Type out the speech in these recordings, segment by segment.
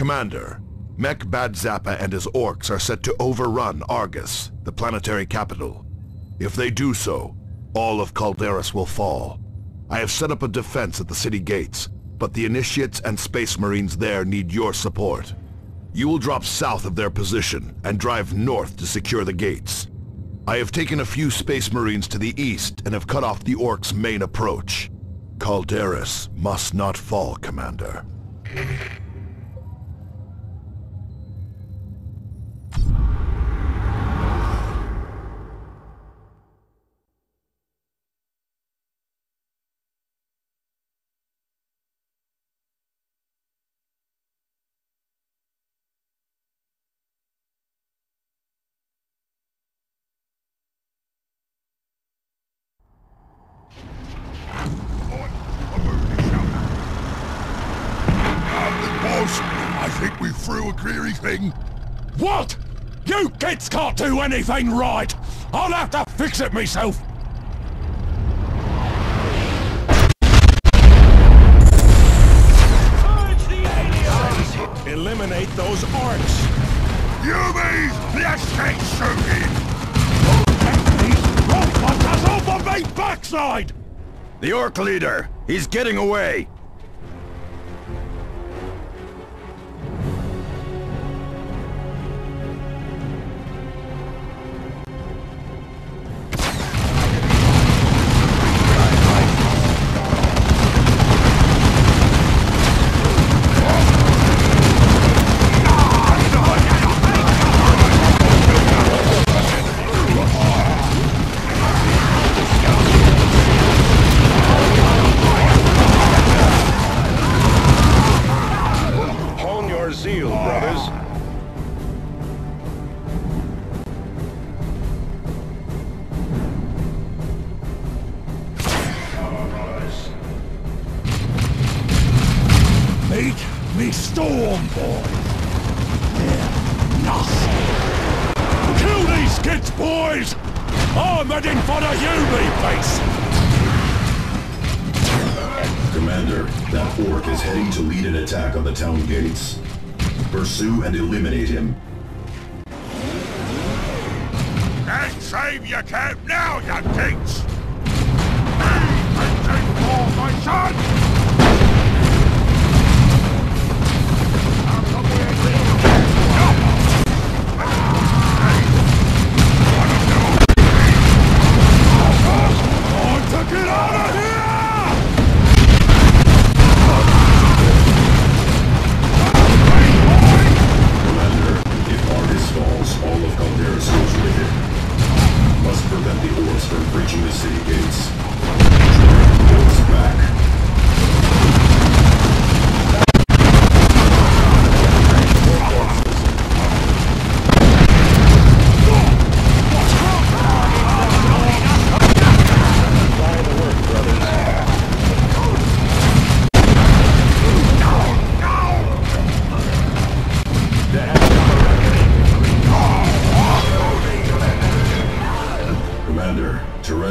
Commander, Mek Badzappa and his Orks are set to overrun Argus, the planetary capital. If they do so, all of Calderis will fall. I have set up a defense at the city gates, but the Initiates and Space Marines there need your support. You will drop south of their position and drive north to secure the gates. I have taken a few Space Marines to the east and have cut off the Orks' main approach. Calderis must not fall, Commander. Boss, I think we threw a greary thing. What? You kids can't do anything right! I'll have to fix it myself! Eliminate those Orks! Yumi, let's get shooting! Get these robots off of me backside! The Orc leader! He's getting away! Storm Boy! They're nothing! Kill these kids, boys! I'm heading for the Yumi base! Commander, that Ork is heading to lead an attack on the town gates. Pursue and eliminate him. And save your camp now, you dinks! Hey, take my son!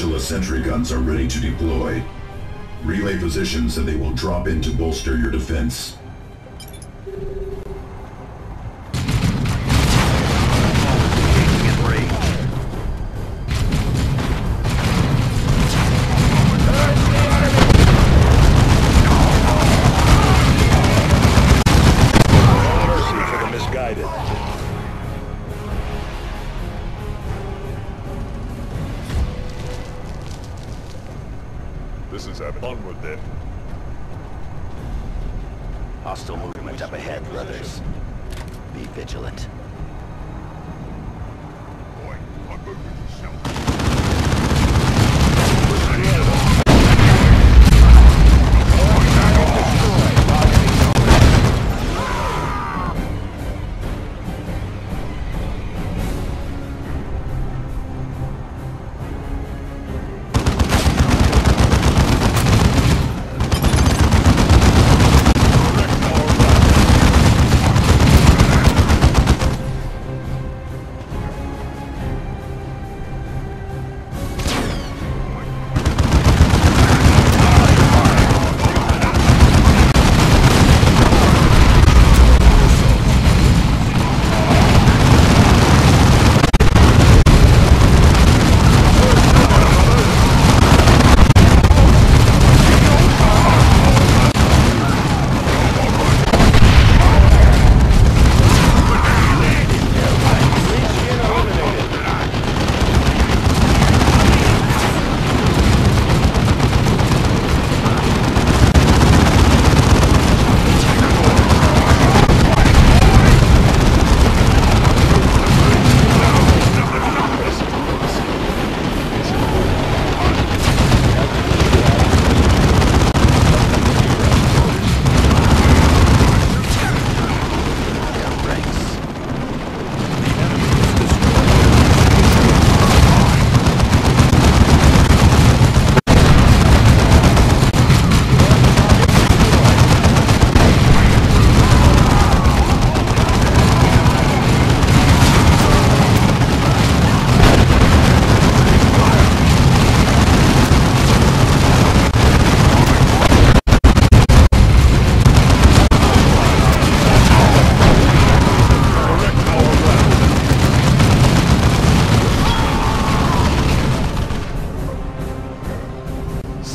Tarantula sentry guns are ready to deploy. Relay positions and they will drop in to bolster your defense. Brothers. Be vigilant. Boy,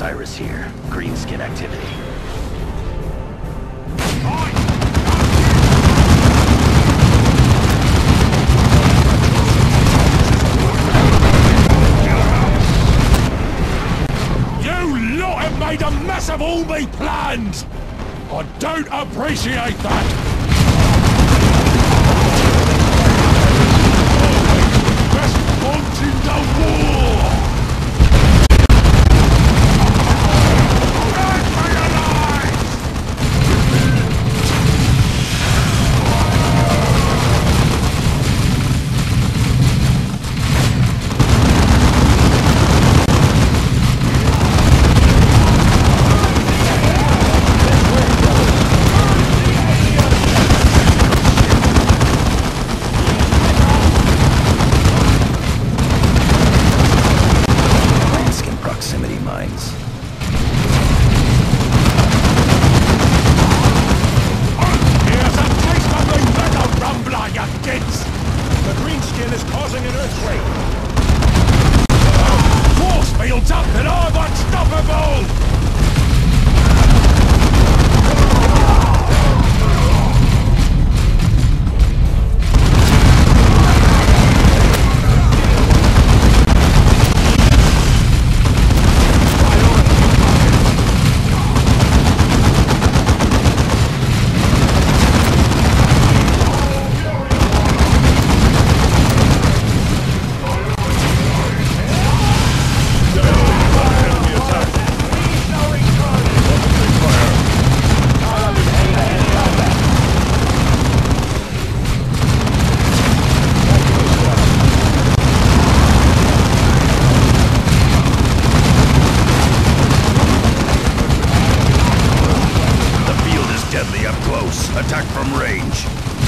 Cyrus here. Greenskin activity. You lot have made a mess of all me plans! I don't appreciate that! Range.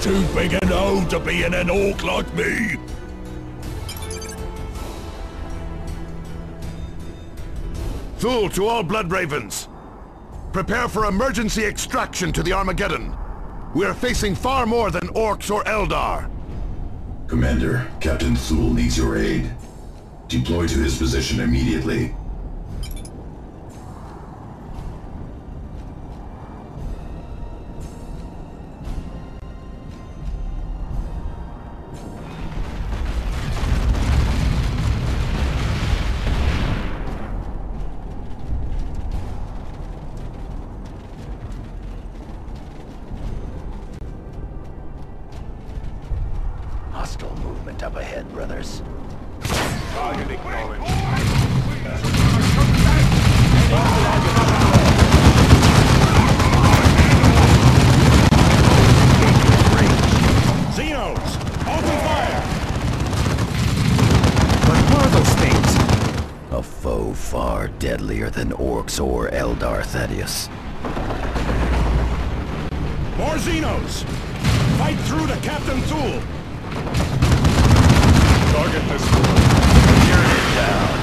Too big an O to be in an Ork like me! Thule to all Blood Ravens. Prepare for emergency extraction to the Armageddon. We are facing far more than Orks or Eldar. Commander, Captain Thule needs your aid. Deploy to his position immediately. Than or Eldar Thaddeus. More Xenos! Fight through to Captain Thule! Target this Unit down.